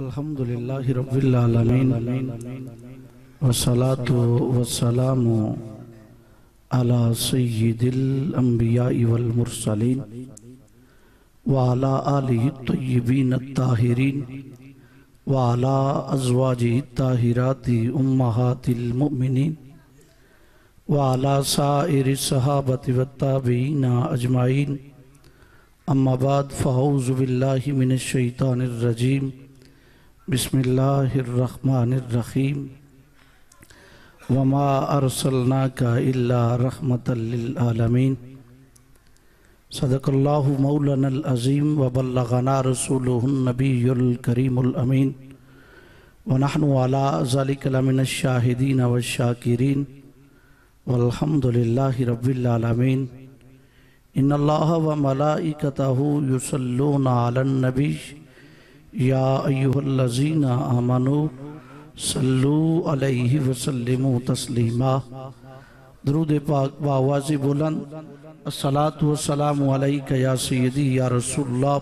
अल्हम्दुलिल्लाह रब्बिल आलमीन वसलातु वसलामु अला सय्यिदिल अंबिया वल मुरसलीन व अला आलिहि तय्यिबीन अत्ताहिरीन व अला अज़वाजिहि ताहिराति उम्महातिल मुमिनीन व अला साइरि सहाबति वत्ताबीन अजमाइन अम्मा बाद फ़ाऊज़ु बिल्लाहि मिनश शैतानिर रजीम बिस्मिल्लाहिर्रहमानिर्रहीम। वमा अरसलनाका इल्ला रहमतल लिल आलमीन। सदकल्लाहु मौलानल अज़ीम व बल्लगना रसूलुहुन नबियुल करीमुल अमीन। व नहनु अला ज़ालिका लमिनश शाहिदीन व शाकिरीन। वल्हम्दुलिल्लाहि रब्बिल आलमीन। इन्नल्लाह व मलाइकतहु युसल्लूना नबी या अय्युहल्लज़ीना आमनू सल्लू अलैहि वसल्लिमु तस्लीमा। दरूद पाक बावाज़ बुलंद, अस्सलातु वस्सलामु अलैका या सय्यदी या रसूलुल्लाह,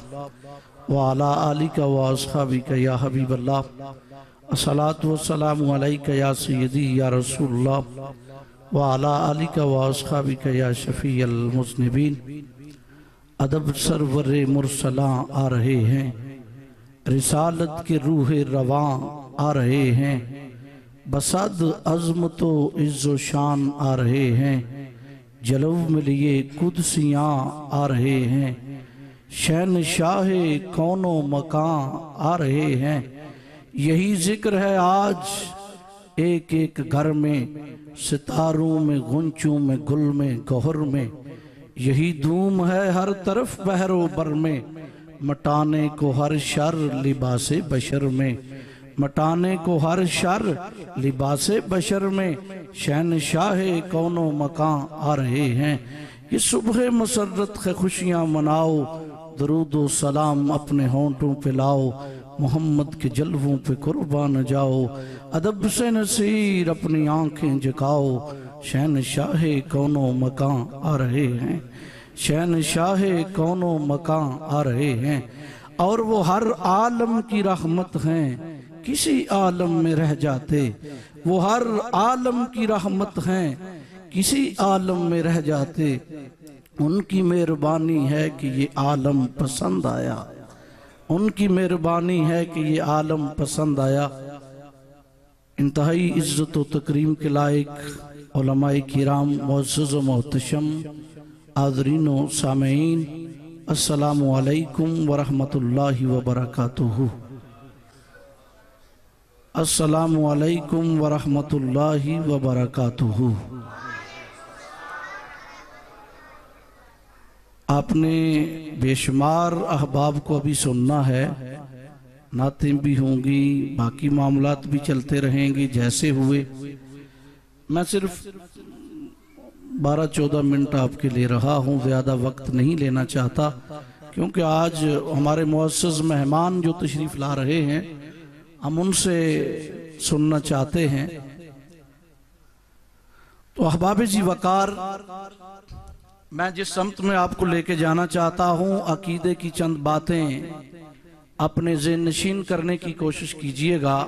व अला आलिका व अस्हाबिका या हबीबल्लाह। अस्सलातु वस्सलामु अलैका या सय्यदी या रसूलुल्लाह, व अला आलिका व अस्हाबिका या शफीअल मुज़निबीन। अदब सरवर मुरसला आ रहे हैं। रिसालत के रूह रवा आ रहे हैं। बसद अज़म तो इज़्ज़ो शान आ रहे हैं। जलव में लिए कुदसियाँ आ रहे हैं। शहन शाह कौनो मकान आ रहे हैं। यही ज़िक्र है आज एक एक घर में, सितारों में, गुंचों में, गुल में, गहर में। यही धूम है हर तरफ़ बहरो बर में। मटाने को हर शर लिबास बशर में। मटाने को हर शर लिबास बशर में। शहन शाह कौनो मकां आ रहे हैं। ये सुबह मसरत के खुशियाँ मनाओ। दरूदो सलाम अपने होंठों पे लाओ। मोहम्मद के जलवों पे कुर्बान जाओ। अदब से नसीर अपनी आँखें झुकाओ शहन शाह कौनो मकान आ रहे हैं। शहन शाह कौनो मकां आ रहे हैं और वो हर आलम की रहमत हैं। किसी आलम में रह जाते, वो हर आलम की रहमत हैं। किसी आलम में रह जाते, उनकी मेहरबानी है कि ये आलम पसंद आया। उनकी मेहरबानी है कि ये आलम पसंद आया। इंतहाई इज़्ज़त व तकरीम के लायक किराम मोज़ मोहतशम आदरीन सामीन असलकम वरहमतुल्लाहि वबरकातुहू। असलकम वरहमतुल्लाहि वबरकातुहू। आपने बेशुमार अहबाब को अभी सुनना है। नातें भी होंगी, बाकी मामलात भी चलते रहेंगे, जैसे हुए। मैं सिर्फ़ बारह चौदह मिनट आपके लिए रहा हूँ, ज़्यादा वक्त नहीं लेना चाहता, क्योंकि आज हमारे मुआज़ मेहमान जो तशरीफ़ ला रहे हैं, हम उनसे सुनना चाहते हैं। तो अहबाब जी वकार, मैं जिस समत में आपको लेके जाना चाहता हूँ, अकीदे की चंद बातें अपने जेन नशीन करने की कोशिश कीजिएगा।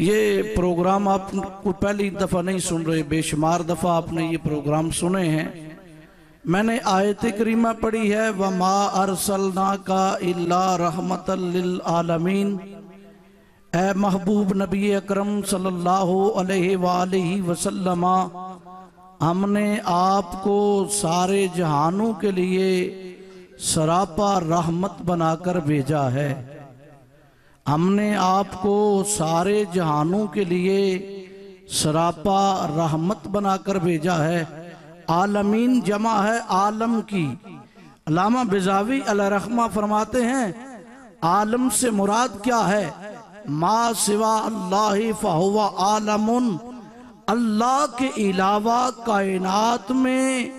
ये प्रोग्राम आप को पहली दफ़ा नहीं सुन रहे, बेशुमार दफ़ा आपने ये प्रोग्राम सुने हैं। मैंने आयत करीमा पढ़ी है व मा अरसलना का इल्ला रहमत आलमीन। ए महबूब नबी अकरम सल्लल्लाहु अलैहि वसल्लम, हमने आपको सारे जहानों के लिए सरापा रहमत बनाकर भेजा है। हमने आपको सारे जहानों के लिए सरापा रहमत बनाकर भेजा है। आलमीन जमा है आलम की। अलामा बिजावी रहमा फरमाते हैं, आलम से मुराद क्या है? माँ सिवा अल्लाह फ़हुआ आलमुन। अल्लाह के अलावा कायनात में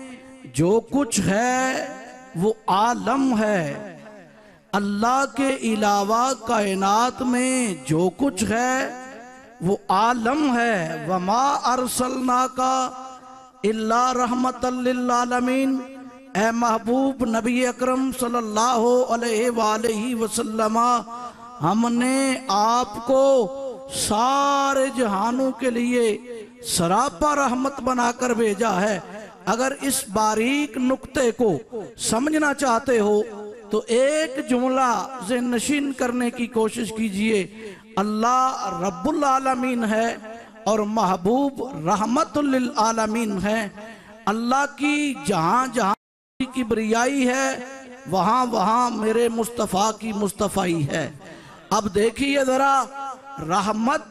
जो कुछ है, वो आलम है। अल्लाह के अलावा कायनात में जो कुछ है, वो आलम है। वमा अरसलना का इल्ला रहमत आलमीन ए महबूब नबी अकरम सल्लल्लाहु अलैहि वसल्लम, हमने आपको सारे जहानों के लिए सरापा रहमत बनाकर भेजा है। अगर इस बारीक नुक्ते को समझना चाहते हो तो एक जुमला से नशीन करने की कोशिश कीजिए। अल्लाह रब्बुल आलमीन है और महबूब रहमतुल्लिल आलमीन है। अल्लाह की जहाँ जहाँ की बरियाई है, वहाँ वहाँ मेरे मुस्तफ़ा की मुस्तफ़ाई है। अब देखिए जरा, रहमत,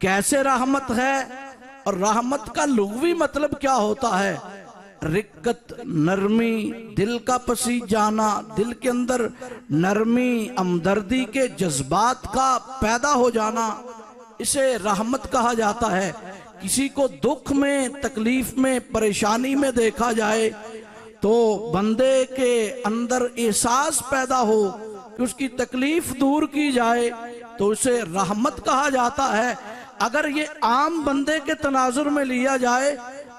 कैसे रहमत है और रहमत का लुगवी मतलब क्या होता है? रिक्कत, नरमी, दिल का पसी जाना, दिल के अंदर नरमी, हमदर्दी के जज्बात का पैदा हो जाना, इसे रहमत कहा जाता है। किसी को दुख में, तकलीफ़ में, परेशानी में देखा जाए तो बंदे के अंदर एहसास पैदा हो कि उसकी तकलीफ़ दूर की जाए तो उसे रहमत कहा जाता है। अगर ये आम बंदे के तनाजुर में लिया जाए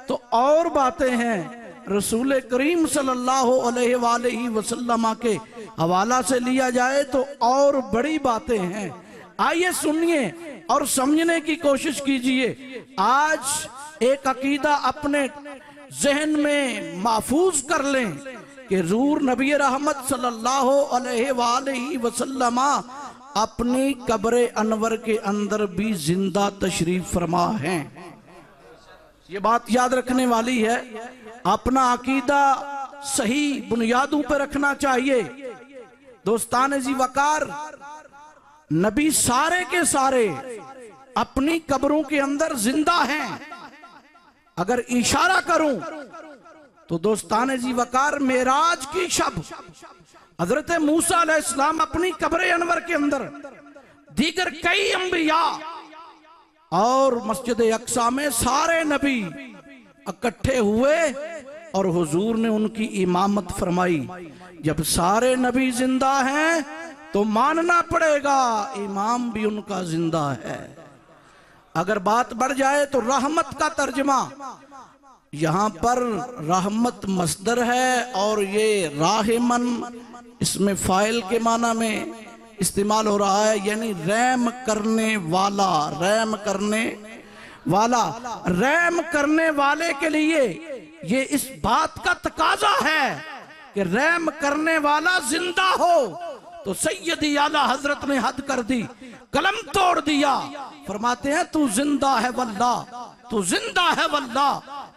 तो और बातें हैं। रसूल करीम सल्लल्लाहु के हवाला से लिया जाए तो और बड़ी बातें हैं। आइए सुनिए और समझने की कोशिश कीजिए। आज एक अकीदा अपने जहन में महफूज कर लें कि रूर नबी रहमत सल्लल्लाहु अपनी कब्र अनवर के अंदर भी ज़िंदा तशरीफ़ फरमा हैं। ये बात याद रखने वाली है, अपना अकीदा सही बुनियादों पर रखना चाहिए। दोस्तान जी वकार, नबी सारे के सारे अपनी कब्रों के अंदर ज़िंदा हैं। अगर इशारा करूँ तो दोस्तान जी वकार, मेराज की शब। हज़रत मूसा इस्लाम अपनी कब्र अनवर के अंदर, दीगर कई अंबिया और मस्जिद अक्सा में सारे नबी इकट्ठे हुए और हुजूर ने उनकी इमामत फरमाई। जब सारे नबी ज़िंदा हैं तो मानना पड़ेगा इमाम भी उनका ज़िंदा है। अगर बात बढ़ जाए तो रहमत का तर्जमा। यहाँ पर रहमत मसदर है और ये राहमन इसमें फ़ाइल के माना में इस्तेमाल हो रहा है, यानी रैम करने वाला, रैम करने वाला। रैम करने वाले के लिए ये इस बात का तकाजा है कि रैम करने वाला ज़िंदा हो तो सैयदी आला हज़रत ने हद कर दी, कलम तोड़ दिया। फरमाते हैं, तू ज़िंदा है वल्ला तू ज़िंदा है वल्ला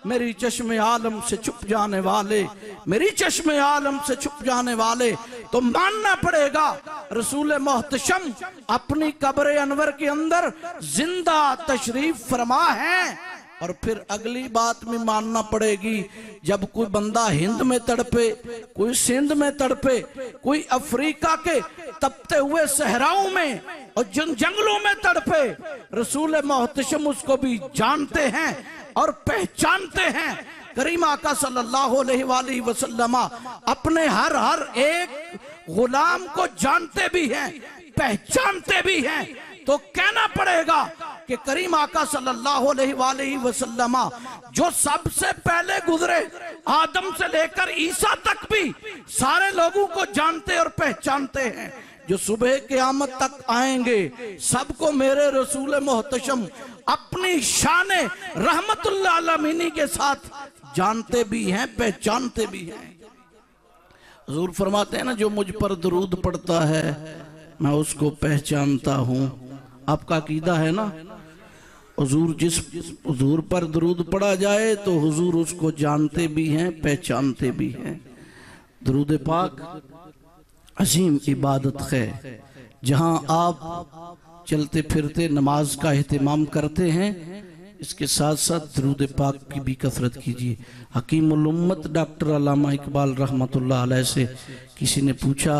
मेरी चश्मे आलम से छुप जाने वाले, मेरी चश्मे आलम से छुप जाने वाले तो मानना पड़ेगा, रसूल मोहतशम अपनी कब्र अनवर के अंदर ज़िंदा तशरीफ़ फरमा है। और फिर अगली बात में मानना पड़ेगी, जब कोई बंदा हिंद में तड़पे, कोई सिंध में तड़पे, कोई अफ्रीका के तपते हुए सहराओं में और जंगलों में तड़पे, रसूल मोहतशम उसको भी जानते हैं। और पहचानते हैं। करीम आका सल्लल्लाहु अलैहि वसल्लम अपने हर हर एक गुलाम को जानते भी हैं, पहचानते भी हैं। तो कहना पड़ेगा कि करीम आका सल्लल्लाहु अलैहि वसल्लम जो सबसे पहले गुजरे, आदम से लेकर ईसा तक भी सारे लोगों को जानते और पहचानते हैं। जो सुबह के आमद तक आएँगे, सबको मेरे रसूल मोहतशम अपनी शान रहमतुल्लामीनी के साथ जानते भी हैं, पहचानते भी हैं। हजूर फरमाते हैं ना, जो मुझ पर दरूद पड़ता है, मैं उसको पहचानता हूँ। आपका कीदा है ना? हजूर जिस हजूर पर दरूद पड़ा जाए तो हजूर उसको जानते भी हैं, पहचानते भी हैं। दरूद पाक अजीम इबादत है, जहाँ आप चलते फिरते नमाज़ का अहतमाम करते हैं, इसके साथ साथ दरूद पाक की भी कसरत कीजिए। हकीम उम्मत, डॉक्टर अलामा इकबाल अलैह से किसी ने पूछा,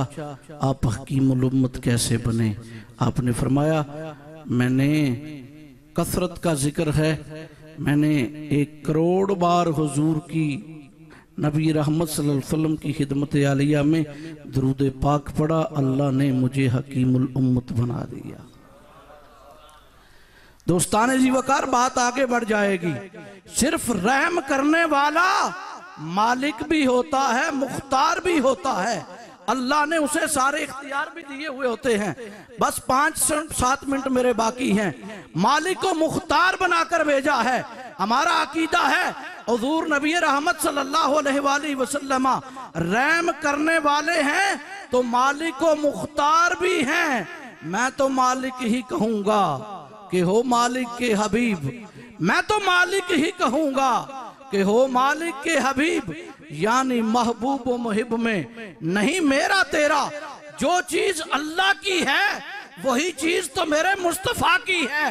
आप हकीम उम्मत कैसे बने? आपने फरमाया, मैंने कसरत का ज़िक्र है, मैंने एक करोड़ बार हुजूर की नबी रहमत वसल्लम की खिदमत आलिया में दरूद पाक पढ़ा, अल्लाह ने मुझे हकीमुल उम्मत बना दिया। दोस्तान जी वकार, बात आगे बढ़ जाएगी। सिर्फ़ रहम करने वाला मालिक भी होता है, मुख्तार भी होता है। अल्लाह ने उसे सारे इख्तियार भी दिए हुए होते हैं। बस पाँच सात मिनट मेरे बाकी हैं। मालिक को मुख्तार बनाकर भेजा है। हमारा अकीदा है। हजूर नबी रहमत सल्लल्लाहु रैम करने वाले हैं तो मालिक को मुख्तार भी हैं। मैं तो मालिक ही कहूँगा कि हो मालिक के हबीब। मैं तो मालिक ही कहूँगा कि हो मालिक के हबीब। यानी महबूब मुहिब में नहीं, मेरा तेरा। जो चीज़ अल्लाह की है, वही चीज़ तो मेरे मुस्तफ़ा की है।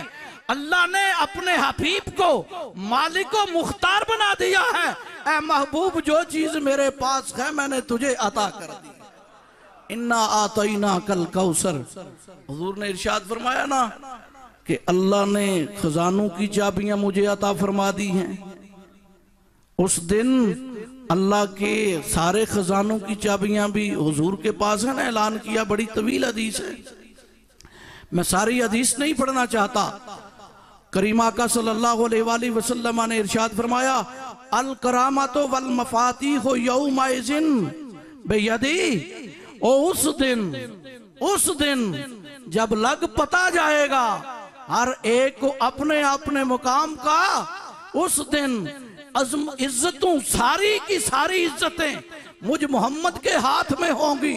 अल्लाह ने अपने हबीब को, मालिक को मुख्तार बना दिया है। ए महबूब, जो चीज़ मेरे पास है, मैंने तुझे अता कर दी इन्ना आतना कल कौसर। हजूर ने इरशाद फरमाया ना, कि अल्लाह ने खजानों की चाबियाँ मुझे अता फरमा दी हैं। उस दिन अल्लाह के सारे खजानों की चाबियाँ भी हजूर के पास है ना ऐलान किया। बड़ी तवील हदीस है। मैं सारी हदीस नहीं पढ़ना चाहता। करीमा का सल्लल्लाहु अलैहि वसल्लम ने इरशाद फरमाया, अल करामतो वल मफाती हो यौमाइजिन बेयदी। ओ उस दिन उस दिन जब लग पता जाएगा, हर एक को अपने अपने मुकाम का, उस दिन अजम इज्जतों, सारी की सारी इज्जतें मुझ मोहम्मद के हाथ में होंगी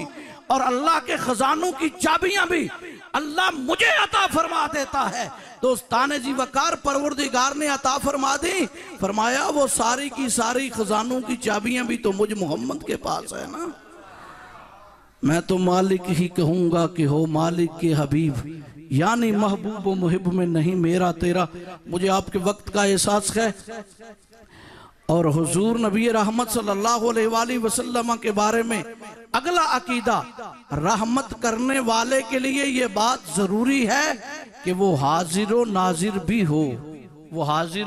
और अल्लाह के खजानों की चाबियाँ भी अल्लाह मुझे अता फरमा देता है। दोस्तान जी वकार, परवरदिगार ने अता फरमा दी। फरमाया, वो सारी की सारी खजानों की चाबियाँ भी तो मुझ मोहम्मद के पास है ना। मैं तो मालिक ही कहूँगा कि हो मालिक के हबीब, यानी महबूब मुहिब में नहीं, मेरा तेरा। मुझे आपके वक्त का एहसास है। और हुजूर नबी रहमत सल्लल्लाहु अलैहि वसल्लम के बारे में अगला अकीदा, रहमत करने वाले के लिए ये बात ज़रूरी है कि वो हाजिर नाजिर भी हो। वो हाजिर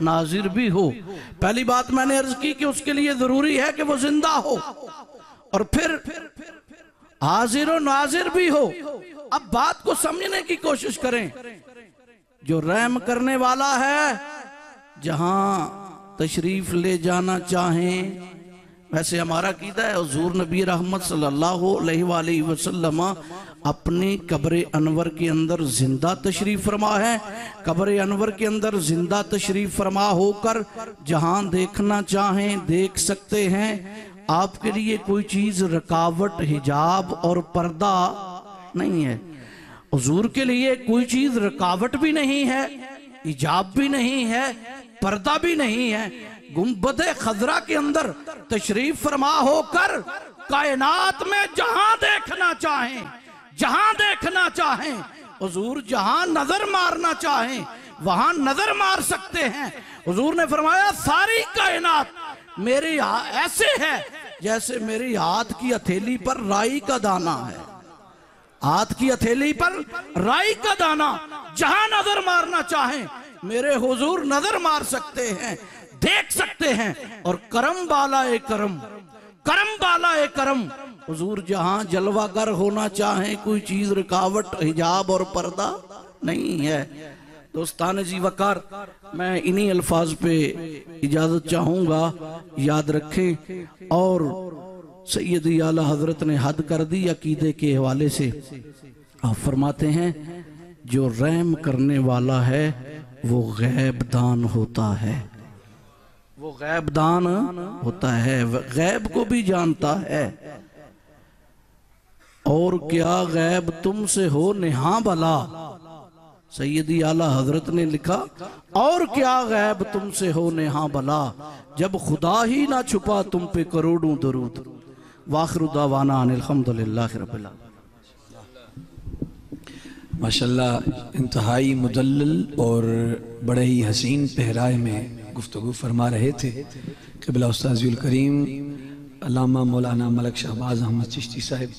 नाजिर भी हो। पहली बात मैंने अर्ज़ की कि उसके लिए ज़रूरी है कि वो ज़िंदा हो और फिर हाजिर नाजिर भी हो। अब बात को समझने की कोशिश करें। जो रहम करने वाला है, जहाँ तशरीफ़ ले जाना चाहें। वैसे हमारा कीदा है, हजूर नबी रहमत सल्लल्लाहु अलैहि वसल्लम अपनी कब्र अनवर के अंदर ज़िंदा तशरीफ़ फरमा है। कब्र अनवर के अंदर ज़िंदा तशरीफ़ फरमा होकर जहाँ देखना चाहें, देख सकते हैं। आपके लिए कोई चीज़ रुकावट, हिजाब और पर्दा नहीं है। हजूर के लिए कोई चीज़ रुकावट भी नहीं है, हिजाब भी नहीं है। पर्दा भी नहीं है। गुंबद खजरा के अंदर तशरीफ़ फरमा होकर कायनात में जहाँ देखना चाहें, जहाँ देखना चाहें, हजूर जहाँ नज़र मारना चाहें, वहाँ नज़र मार सकते हैं। हजूर ने फरमाया, सारी कायनात मेरे ऐसे है जैसे मेरी हाथ की हथेली पर राई का दाना है। हाथ की हथेली पर राई का दाना, जहाँ नज़र मारना चाहें मेरे हुजूर नज़र मार सकते हैं, देख सकते हैं, और करम बाला ए करम करम बाला ए करम। हुजूर, जहाँ जलवागर होना चाहे, कोई चीज़ रुकावट, हिजाब और पर्दा नहीं है। दोस्तान जी वकार, मैं इन्हीं अल्फाज पे इजाज़त चाहूँगा, याद रखें। और सैयद आला हज़रत ने हद कर दी अकीदे के हवाले से। आप फरमाते हैं, जो रहम करने वाला है वो गैब दान होता है। वो गैब दान होता है। गैब को भी जानता है। और क्या गैब तुमसे हो नेहा भला सैयदी आला हज़रत ने लिखा, और क्या गैब तुमसे हो नेहा भला जब खुदा ही ना छुपा तुम पे करोड़ों दरूद। वाखरुदावाना अलहमदिल्ला रबीला माशाल्लाह, इंतहाई मुदल और बड़े ही हसीन पहराए में गुफ्तु फरमा रहे थे। कबिला उस्ताजुल करीम, अलामा मौलाना मलक शहबाज अहमद चिश्ती साहब।